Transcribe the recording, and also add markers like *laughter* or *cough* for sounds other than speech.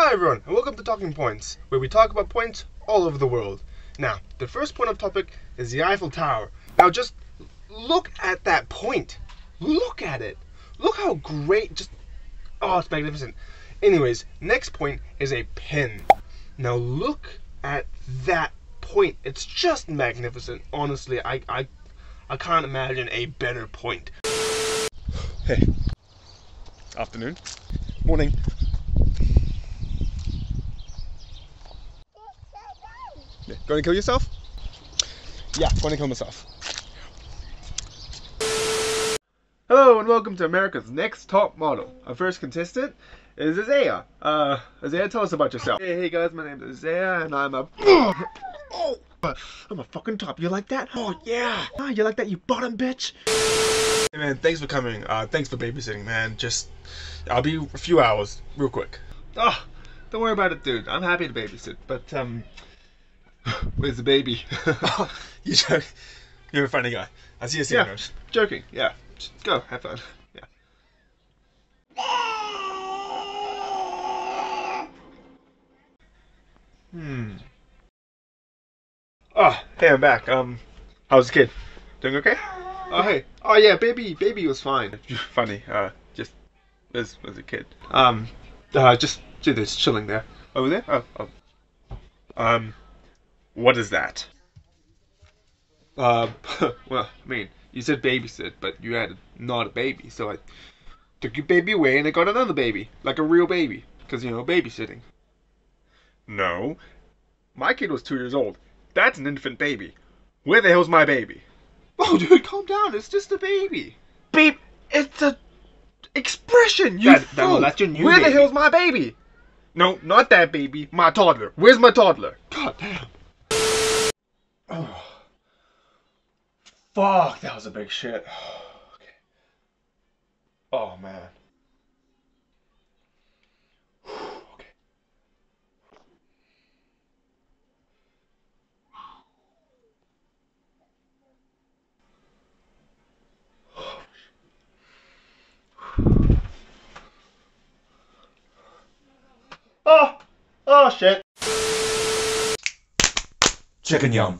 Hi everyone, and welcome to Talking Points, where we talk about points all over the world. Now, the first point of topic is the Eiffel Tower. Now just look at that point. Look at it. Look how great, just, oh, it's magnificent. Anyways, next point is a pin. Now look at that point. It's just magnificent. Honestly, I, I, I can't imagine a better point. Hey. Afternoon. Morning. Yeah, going to kill yourself? Yeah, going to kill myself. Hello and welcome to America's Next Top Model. Our first contestant is Isaiah. Uh, Isaiah, tell us about yourself. Hey, hey guys, my name is Isaiah and I'm a... *coughs* Oh, I'm a fucking top. You like that? Oh yeah. Ah, you like that, you bottom bitch? Hey man, thanks for coming. Uh, thanks for babysitting, man. Just, I'll be a few hours, real quick. Oh, don't worry about it, dude. I'm happy to babysit, but um, *laughs* where's the baby? *laughs* you joke. You're a funny guy. I see you soon. yeah, joking. Yeah, just go have fun. Yeah. Hmm. Oh, hey, I'm back. Um, how's the kid? Doing okay? Oh, hey. Oh, yeah, baby, baby was fine. *laughs* Funny. Uh, just as as a kid. Um, uh, just just chilling there. Over there. Oh, oh. Um, what is that? Uh, *laughs* well, I mean, you said babysit, but you had not a baby, so I took your baby away and I got another baby, like a real baby, because you know babysitting. No. My kid was two years old. That's an infant baby. Where the hell's my baby? Oh, dude, calm down. It's just a baby. Babe, it's a expression. You That- that- fool. that's your new Where the hell's my baby? No, not that baby. My toddler. Where's my toddler? God damn. Oh. *sighs* Fuck, that was a big shit. *sighs* okay. Oh man. *sighs* okay. Oh, oh shit. Chicken yum.